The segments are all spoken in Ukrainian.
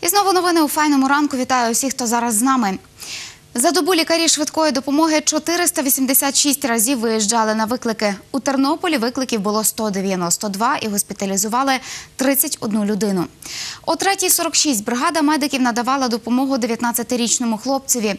І знову новини у файному ранку. Вітаю усіх, хто зараз з нами. За добу лікарі швидкої допомоги 486 разів виїжджали на виклики. У Тернополі викликів було 192 і госпіталізували 31 людину. О 3.46 бригада медиків надавала допомогу 19-річному хлопцеві.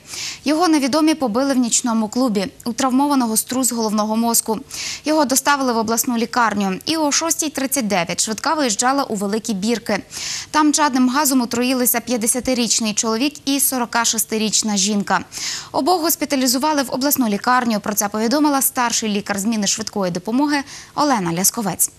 Його невідомі побили в нічному клубі. У травмованого струс головного мозку. Його доставили в обласну лікарню. І о 6.39 швидка виїжджала у Великі Бірки. Там чадним газом отруїлися 50-річний чоловік і 46-річна жінка. Обох госпіталізували в обласну лікарню. Про це повідомила старший лікар зміни швидкої допомоги Олена Лясковець.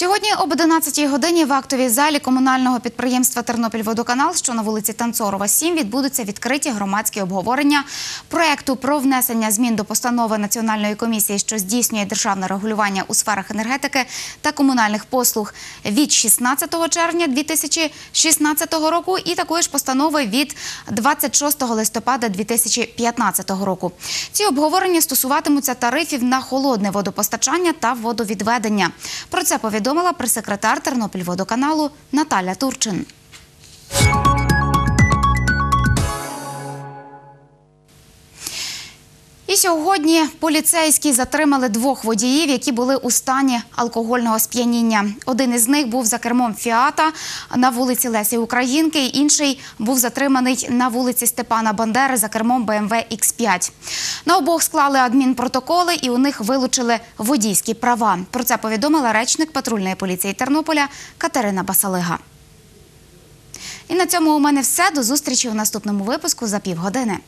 Сьогодні об 11 годині в актовій залі комунального підприємства Тернопільводоканал, що на вулиці Танцорова, 7, відбудуться відкриті громадські обговорення проекту про внесення змін до постанови Національної комісії, що здійснює державне регулювання у сферах енергетики та комунальних послуг від 16 червня 2016 року і такої ж постанови від 26 листопада 2015 року. Ці обговорення стосуватимуться тарифів на холодне водопостачання та водовідведення. Про це повідомила прес-секретар Тернопільводоканалу Наталя Турчин. Сьогодні поліцейські затримали двох водіїв, які були у стані алкогольного сп'яніння. Один із них був за кермом Фіата на вулиці Лесі Українки, інший був затриманий на вулиці Степана Бандери за кермом БМВ X5. На обох склали адмінпротоколи і у них вилучили водійські права. Про це повідомила речник патрульної поліції Тернополя Катерина Басалига. І на цьому у мене все. До зустрічі у наступному випуску за півгодини.